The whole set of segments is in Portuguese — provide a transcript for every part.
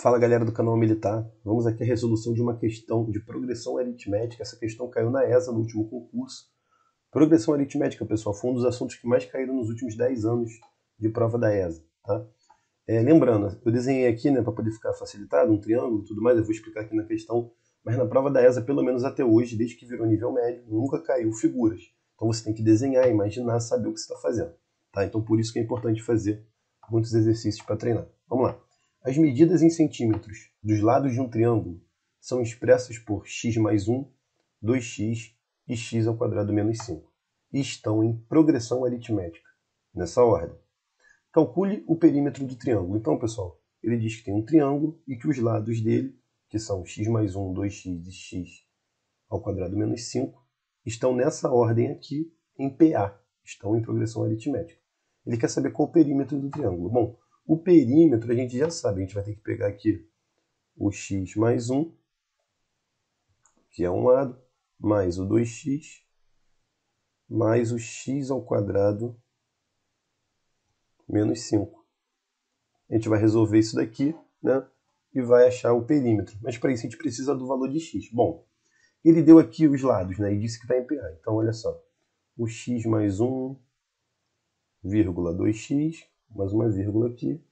Fala galera do canal Militar, vamos aqui à resolução de uma questão de progressão aritmética. Essa questão caiu na ESA no último concurso. Progressão aritmética, pessoal, foi um dos assuntos que mais caíram nos últimos 10 anos de prova da ESA. Tá? É, lembrando, eu desenhei aqui né, para poder ficar facilitado, um triângulo e tudo mais, eu vou explicar aqui na questão, mas na prova da ESA, pelo menos até hoje, desde que virou nível médio, nunca caiu figuras. Então você tem que desenhar, imaginar, saber o que você está fazendo. Tá? Então por isso que é importante fazer muitos exercícios para treinar. Vamos lá. As medidas em centímetros dos lados de um triângulo são expressas por x mais 1, 2x e x ao quadrado menos 5 e estão em progressão aritmética, nessa ordem. Calcule o perímetro do triângulo. Então, pessoal, ele diz que tem um triângulo e que os lados dele, que são x mais 1, 2x e x ao quadrado menos 5, estão nessa ordem aqui em PA, estão em progressão aritmética. Ele quer saber qual o perímetro do triângulo. Bom, o perímetro a gente já sabe, a gente vai ter que pegar aqui o x mais 1, que é um lado, mais o 2x, mais o x ao quadrado menos 5. A gente vai resolver isso daqui, né? E vai achar o perímetro. Mas para isso a gente precisa do valor de x. Bom, ele deu aqui os lados, né? E disse que está em PA. Então, olha só. O x mais 1, vírgula 2x, mais uma vírgula aqui,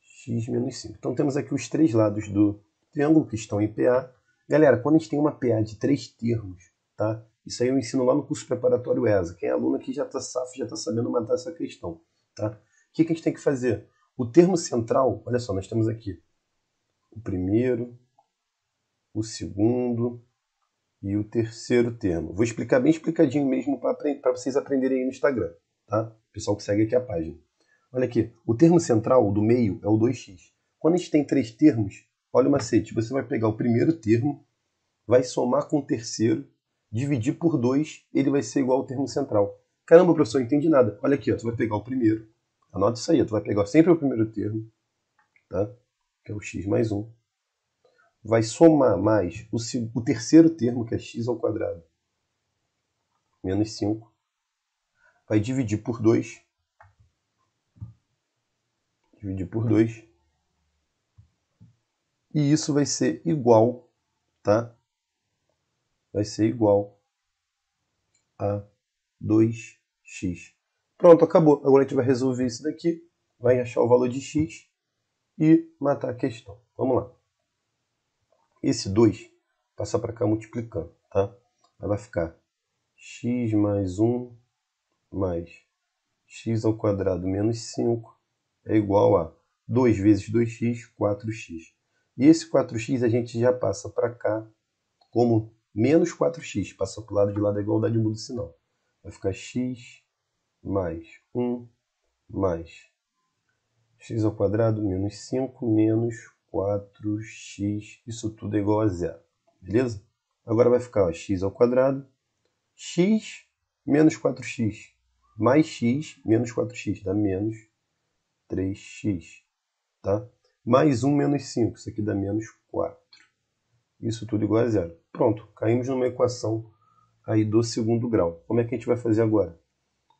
x menos 5. Então temos aqui os três lados do triângulo que estão em PA. Galera, quando a gente tem uma PA de três termos, tá? Isso aí eu ensino lá no curso preparatório ESA. Quem é aluno aqui já está safo, já está sabendo matar essa questão, tá? O que, que a gente tem que fazer? O termo central, olha só, nós temos aqui o primeiro, o segundo e o terceiro termo. Vou explicar bem explicadinho mesmo para vocês aprenderem aí no Instagram, tá? O pessoal que segue aqui a página. Olha aqui, o termo central, do meio, é o 2x. Quando a gente tem três termos, olha o macete, você vai pegar o primeiro termo, vai somar com o terceiro, dividir por 2, ele vai ser igual ao termo central. Caramba, professor, não entendi nada. Olha aqui, ó, tu vai pegar o primeiro, anota isso aí, tu vai pegar sempre o primeiro termo, tá? que é o x mais 1. Vai somar mais o, o terceiro termo, que é x ao quadrado, menos 5. Vai dividir por 2, dividir por 2. E isso vai ser igual, tá? Vai ser igual a 2x. Pronto, acabou. Agora a gente vai resolver isso daqui, vai achar o valor de x e matar a questão. Vamos lá. Esse 2 passa para cá multiplicando, tá? Vai ficar x mais 1 mais x ao quadrado menos 5 é igual a 2 vezes 2x, 4x. E esse 4x a gente já passa para cá como menos 4x. Passa para o lado de lá da igualdade muda o sinal. Vai ficar x mais 1 mais x ao quadrado menos 5 menos 4x. Isso tudo é igual a zero. Beleza? Agora vai ficar ó, x ao quadrado, x menos 4x mais x menos 4x dá menos 3x, tá? Mais 1 menos 5, isso aqui dá menos 4. Isso tudo igual a zero. Pronto, caímos numa equação aí do segundo grau. Como é que a gente vai fazer agora?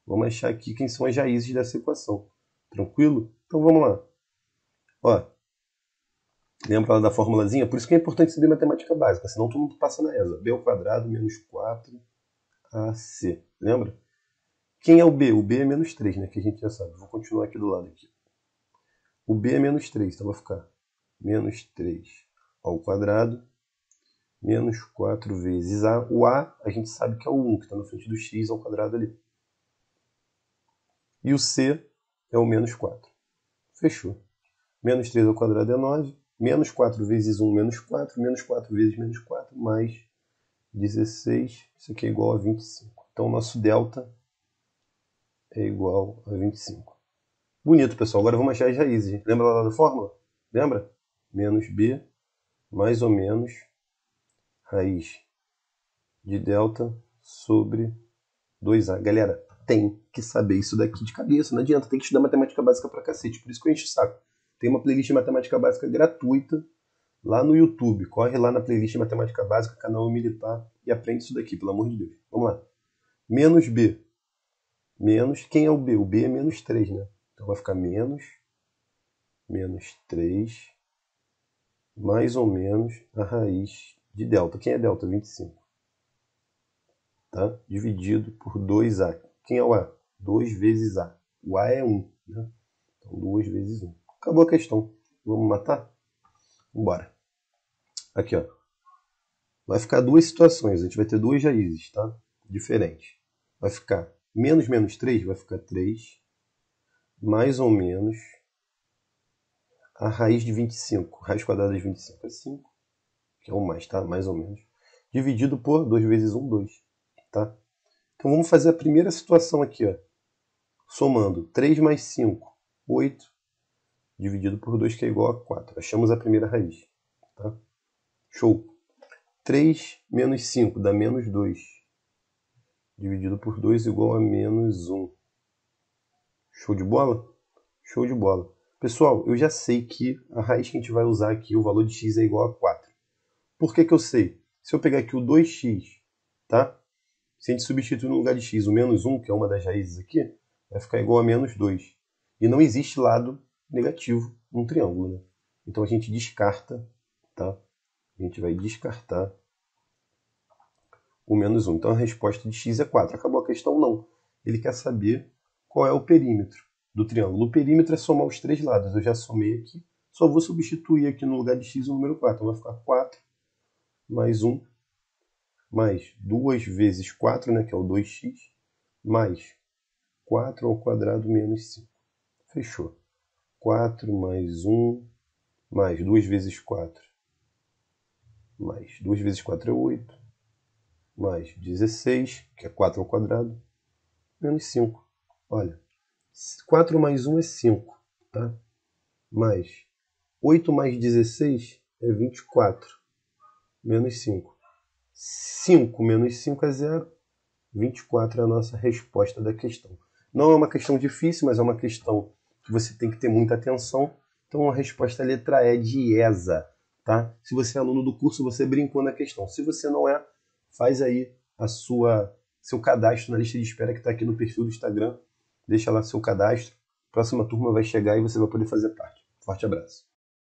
Vamos achar aqui quem são as raízes dessa equação. Tranquilo? Então vamos lá. Ó, lembra lá da formulazinha? Por isso que é importante saber matemática básica, senão todo mundo passa na ESA. b ao quadrado menos 4ac. Lembra? Quem é o b? O b é menos 3, né? Que a gente já sabe. Vou continuar aqui do lado aqui. O b é menos 3, então vai ficar menos 3 ao quadrado, menos 4 vezes a. O a, a gente sabe que é o 1, que está na frente do x ao quadrado ali. E o c é o menos 4. Fechou. Menos 3 ao quadrado é 9. Menos 4 vezes 1, menos 4. Menos 4 vezes menos 4, mais 16. Isso aqui é igual a 25. Então, o nosso delta é igual a 25. Bonito, pessoal. Agora vamos achar as raízes. Lembra lá da fórmula? Lembra? Menos b, mais ou menos, raiz de delta sobre 2a. Galera, tem que saber isso daqui de cabeça. Não adianta, tem que estudar matemática básica pra cacete. Por isso que eu encho o saco. Tem uma playlist de matemática básica gratuita lá no YouTube. Corre lá na playlist de matemática básica, canal militar, e aprende isso daqui, pelo amor de Deus. Vamos lá. Menos b. Menos, quem é o b? O b é menos 3, né? Então vai ficar menos, menos 3 mais ou menos a raiz de delta. Quem é delta? 25. Tá? Dividido por 2A. Quem é o A? 2 vezes A. O A é 1. Né? Então, 2 vezes 1. Acabou a questão. Vamos matar? Vambora. Aqui, ó. Vai ficar duas situações. A gente vai ter duas raízes, tá? Diferentes. Vai ficar menos menos 3, vai ficar 3. Mais ou menos a raiz de 25. Raiz quadrada de 25 é 5. Que é o mais, tá? Mais ou menos. Dividido por 2 vezes 1, 2. Tá? Então vamos fazer a primeira situação aqui, ó. Somando 3 mais 5, 8, dividido por 2, que é igual a 4. Achamos a primeira raiz. Tá? Show! 3 menos 5 dá menos 2. Dividido por 2 igual a menos 1. Show de bola? Show de bola. Pessoal, eu já sei que a raiz que a gente vai usar aqui, o valor de x é igual a 4. Por que, que eu sei? Se eu pegar aqui o 2x, tá? Se a gente substituir no lugar de x o menos 1, que é uma das raízes aqui, vai ficar igual a menos 2. E não existe lado negativo num triângulo, né? Então a gente descarta, tá? A gente vai descartar o menos 1. Então a resposta de x é 4. Acabou a questão? Não. Ele quer saber qual é o perímetro do triângulo. O perímetro é somar os três lados. Eu já somei aqui. Só vou substituir aqui no lugar de x o número 4. Então vai ficar 4 mais 1 mais 2 vezes 4, né, que é o 2x, mais 4 ao quadrado menos 5. Fechou. 4 mais 1 mais 2 vezes 4 mais 2 vezes 4 é 8, mais 16, que é 4 ao quadrado, menos 5. Olha, 4 mais 1 é 5, tá? Mais 8 mais 16 é 24, menos 5. 5 menos 5 é 0. 24 é a nossa resposta da questão. Não é uma questão difícil, mas é uma questão que você tem que ter muita atenção. Então a resposta é letra E de ESA. Tá? Se você é aluno do curso, você brincou na questão. Se você não é, faz aí a sua seu cadastro na lista de espera que está aqui no perfil do Instagram. Deixa lá seu cadastro. Próxima turma vai chegar e você vai poder fazer parte. Forte abraço.